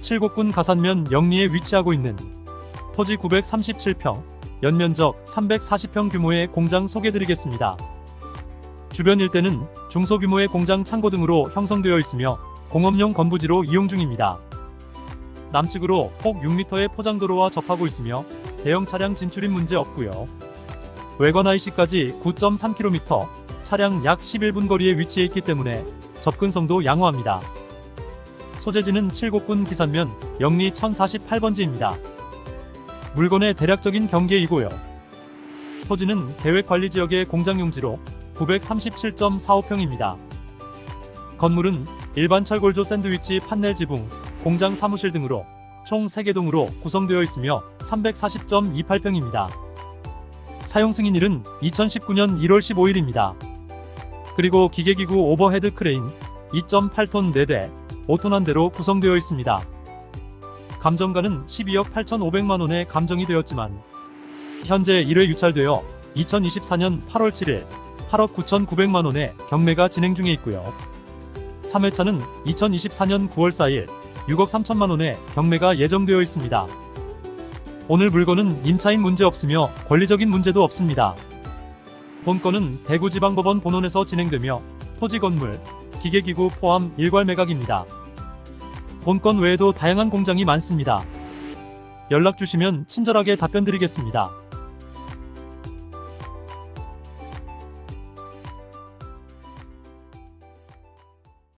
칠곡군 가산면 영리에 위치하고 있는 토지 937평, 연면적 340평 규모의 공장 소개드리겠습니다. 주변 일대는 중소규모의 공장 창고 등으로 형성되어 있으며 공업용 건부지로 이용 중입니다. 남측으로 폭 6m의 포장도로와 접하고 있으며 대형 차량 진출인 문제 없고요. 외관 IC까지 9.3km, 차량 약 11분 거리에 위치해 있기 때문에 접근성도 양호합니다. 소재지는 칠곡군 기산면 영리 1048번지입니다. 물건의 대략적인 경계이고요. 토지는 계획관리지역의 공장용지로 937.45평입니다. 건물은 일반 철골조 샌드위치 판넬 지붕, 공장 사무실 등으로 총 3개 동으로 구성되어 있으며 340.28평입니다. 사용 승인일은 2019년 1월 15일입니다. 그리고 기계기구 overhead 크레인 2.8톤 4대, 5톤 한 대로 구성되어 있습니다. 감정가는 12억 8,500만 원에 감정이 되었지만 현재 1회 유찰되어 2024년 8월 7일 8억 9,900만 원에 경매가 진행 중에 있고요. 3회차는 2024년 9월 4일 6억 3천만 원에 경매가 예정되어 있습니다. 오늘 물건은 임차인 문제 없으며 권리적인 문제도 없습니다. 본건은 대구지방법원 본원에서 진행되며 토지 건물, 기계기구 포함 일괄 매각입니다. 본건 외에도 다양한 공장이 많습니다. 연락 주시면 친절하게 답변 드리겠습니다.